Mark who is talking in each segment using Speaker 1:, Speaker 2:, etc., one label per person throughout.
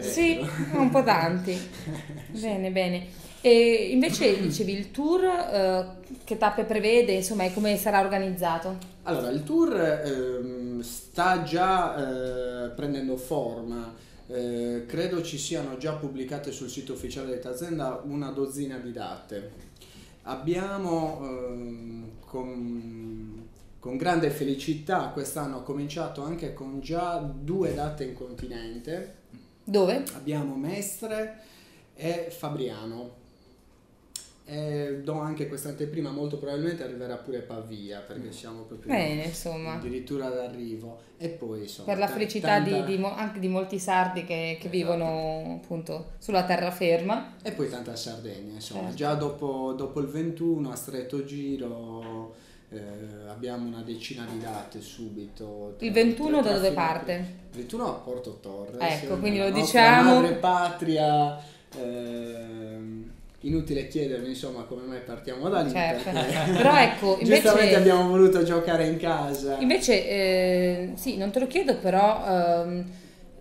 Speaker 1: Sì, un po' tanti. bene, bene. E invece dicevi il tour, eh, che tappe prevede, insomma, e come sarà organizzato?
Speaker 2: Allora, il tour ehm, sta già eh, prendendo forma. Eh, credo ci siano già pubblicate sul sito ufficiale dell'azienda una dozzina di date. Abbiamo ehm, con, con grande felicità quest'anno cominciato anche con già due date in continente.
Speaker 1: Dove?
Speaker 2: Abbiamo Mestre e Fabriano. E do anche questa anteprima, molto probabilmente arriverà pure Pavia perché siamo proprio
Speaker 1: Bene, insomma.
Speaker 2: addirittura d'arrivo. E poi insomma,
Speaker 1: Per la felicità di-
Speaker 2: tanta-
Speaker 1: di mo- anche di molti sardi che, che
Speaker 2: Esatto.
Speaker 1: vivono appunto sulla terraferma.
Speaker 2: E poi tanta Sardegna, insomma,
Speaker 1: Certo.
Speaker 2: già dopo, dopo il 21 a stretto giro eh, abbiamo una decina di date subito. tra-
Speaker 1: Il 21
Speaker 2: tra
Speaker 1: da dove parte?
Speaker 2: Il 21 a Porto Torres.
Speaker 1: Ecco, quindi
Speaker 2: la
Speaker 1: lo diciamo.
Speaker 2: madre patria. ehm, inutile chiedermi insomma come mai partiamo da lì.
Speaker 1: Certo. Però ecco,
Speaker 2: Giustamente
Speaker 1: invece,
Speaker 2: abbiamo voluto giocare in casa.
Speaker 1: invece eh, sì, non te lo chiedo, però ehm,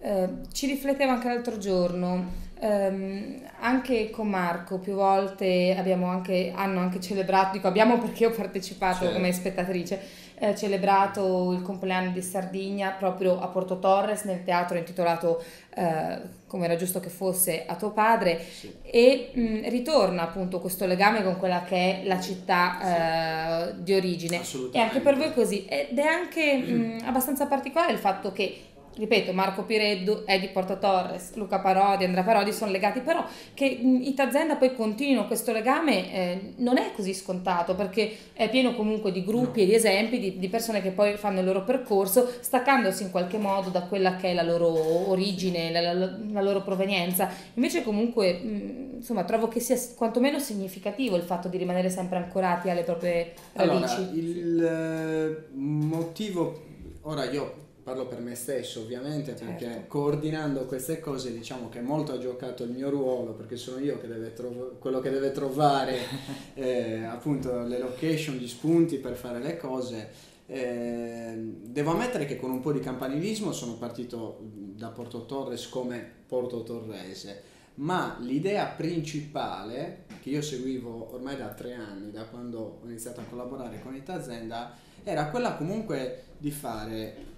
Speaker 1: eh, ci riflettevo anche l'altro giorno. Ehm, anche con Marco più volte abbiamo anche, hanno anche celebrato, dico abbiamo perché ho partecipato
Speaker 2: Certo.
Speaker 1: come spettatrice, eh, celebrato il compleanno di Sardegna proprio a Porto Torres nel teatro intitolato eh, come era giusto che fosse a tuo padre.
Speaker 2: Sì.
Speaker 1: e mh, ritorna appunto questo legame con quella che è la città eh, di origine. E anche per voi così. Ed è anche mh, abbastanza particolare il fatto che ripeto Marco Pireddu è di Porto Torres Luca Parodi Andrea Parodi sono legati però che Tazenda poi continuino questo legame eh, non è così scontato perché è pieno comunque di gruppi
Speaker 2: No.
Speaker 1: e di esempi di, di persone che poi fanno il loro percorso staccandosi in qualche modo da quella che è la loro origine la, la- la loro provenienza invece comunque mh, insomma trovo che sia quantomeno significativo il fatto di rimanere sempre ancorati alle proprie
Speaker 2: Allora,
Speaker 1: radici
Speaker 2: il eh, motivo, ora io parlo per me stesso ovviamente perché
Speaker 1: Certo.
Speaker 2: coordinando queste cose diciamo che molto ha giocato il mio ruolo perché sono io che deve trov- quello che deve trovare eh, appunto le location, gli spunti per fare le cose. Eh, devo ammettere che con un po' di campanilismo sono partito da Porto Torres come Porto Torrese, ma l'idea principale che io seguivo ormai da tre anni, da quando ho iniziato a collaborare con Itazenda, era quella comunque di fare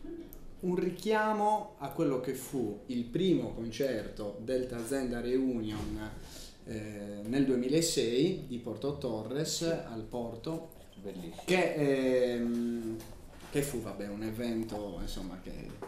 Speaker 2: un richiamo a quello che fu il primo concerto del Tazenda Reunion eh, nel 2006 di Porto Torres al Porto
Speaker 3: Bellissimo.
Speaker 2: che, ehm, che fu vabbè, un evento insomma che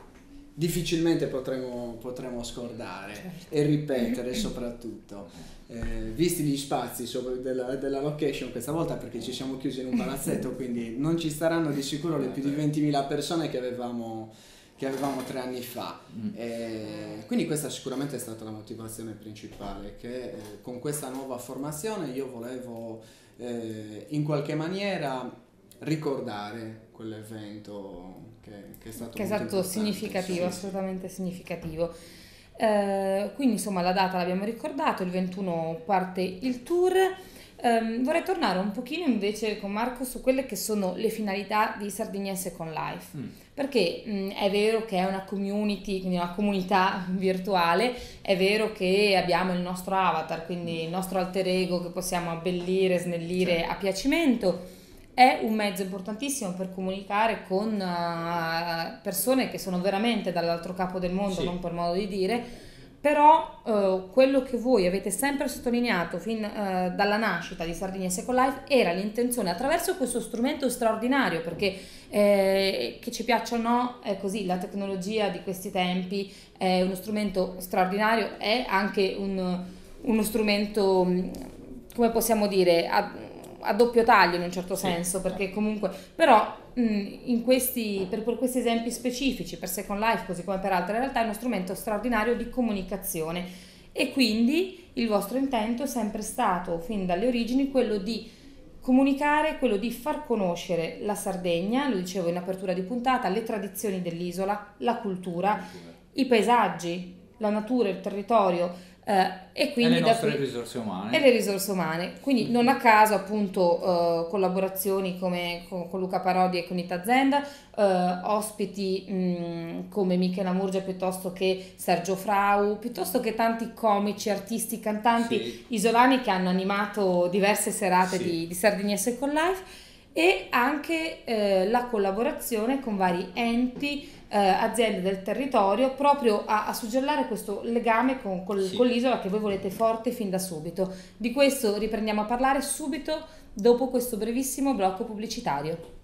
Speaker 2: difficilmente potremo, potremo scordare
Speaker 1: Certo.
Speaker 2: e ripetere soprattutto Eh, visti gli spazi della, della location questa volta perché ci siamo chiusi in un palazzetto quindi non ci staranno di sicuro le più di 20.000 persone che avevamo, che avevamo tre anni fa
Speaker 3: Mm.
Speaker 2: eh, quindi questa sicuramente è stata la motivazione principale, che eh, con questa nuova formazione io volevo eh, in qualche maniera ricordare quell'evento che, che è stato
Speaker 1: che è stato significativo,
Speaker 2: sì, sì.
Speaker 1: assolutamente significativo. Eh, quindi insomma la data l'abbiamo ricordato, il 21 parte il tour. Ehm, vorrei tornare un pochino invece con Marco su quelle che sono le finalità di Sardegna Second Life,
Speaker 3: Mm.
Speaker 1: perché mh, è vero che è una community, quindi una comunità virtuale, è vero che abbiamo il nostro avatar, quindi il nostro alter ego che possiamo abbellire, snellire a piacimento, è un mezzo importantissimo per comunicare con eh, persone che sono veramente dall'altro capo del mondo,
Speaker 3: Sì.
Speaker 1: non per modo di dire, però eh, quello che voi avete sempre sottolineato fin eh, dalla nascita di Sardegna Second Life era l'intenzione attraverso questo strumento straordinario, perché eh, che ci piaccia o no, è così, la tecnologia di questi tempi è uno strumento straordinario, è anche un- uno strumento, come possiamo dire, a, a doppio taglio in un certo
Speaker 3: Sì.
Speaker 1: senso, perché comunque, però questi, per, per questi esempi specifici, per Second Life, così come per altre realtà, è uno strumento straordinario di comunicazione e quindi il vostro intento è sempre stato, fin dalle origini, quello di comunicare, quello di far conoscere la Sardegna, lo dicevo in apertura di puntata, le tradizioni dell'isola, la cultura, i paesaggi, la natura, il territorio, e quindi
Speaker 3: e le nostre
Speaker 1: qui,
Speaker 3: risorse umane.
Speaker 1: E le risorse umane. Quindi non a caso appunto eh, collaborazioni come con, con, Luca Parodi e con Itazenda, eh, ospiti mh, come Michela Murgia piuttosto che Sergio Frau, piuttosto che tanti comici, artisti, cantanti sì. isolani che hanno animato diverse serate sì. di, di Sardinia Second Life e anche eh, la collaborazione con vari enti eh, aziende del territorio proprio a, a suggellare questo legame con, col, sì. con l'isola che voi volete forte fin da subito. Di questo riprendiamo a parlare subito dopo questo brevissimo blocco pubblicitario.